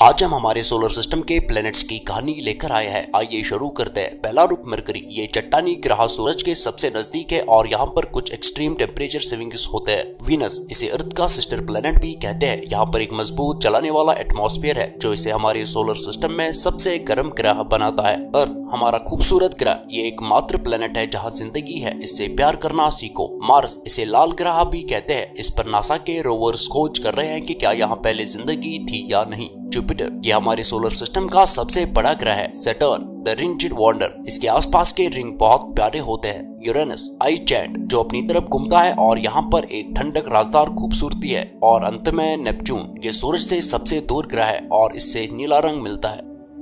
आज हम हमारे सोलर सिस्टम के प्लैनेट्स की कहानी लेकर आए हैं। आइए शुरू करते हैं। पहला रूप मरकरी ये चट्टानी ग्रह सूरज के सबसे नज़दीक है और यहाँ पर कुछ एक्सट्रीम टेम्परेचर स्विंग्स होते हैं। वीनस इसे अर्थ का सिस्टर प्लेनेट भी कहते हैं। यहाँ पर एक मज़बूत चलाने वाला एटमोस्फेयर है, जो इसे हमारे सोलर सिस्टम में सबसे गर्म ग्रह बनाता है। अर्थ हमारा खूबसूरत ग्रह, ये एक मात्र प्लेनेट है जहाँ ज़िंदगी है। इससे प्यार करना सीखो। मार्स इसे लाल ग्रह भी कहते हैं। इस पर नासा के रोवर्स खोज कर रहे हैं कि क्या यहाँ पहले ज़िंदगी थी या नहीं। जुपिटर ये हमारे सोलर सिस्टम का सबसे बड़ा ग्रह है सेटर्न द रिंग वॉन्डर इसके आसपास के रिंग बहुत प्यारे होते हैं। यूरेनस आई चैंड जो अपनी तरफ़ घूमता है और यहाँ पर एक ठंडक राजदार खूबसूरती है। और अंत में नेपच्यून ये सूरज से सबसे दूर ग्रह है और इससे नीला रंग मिलता है।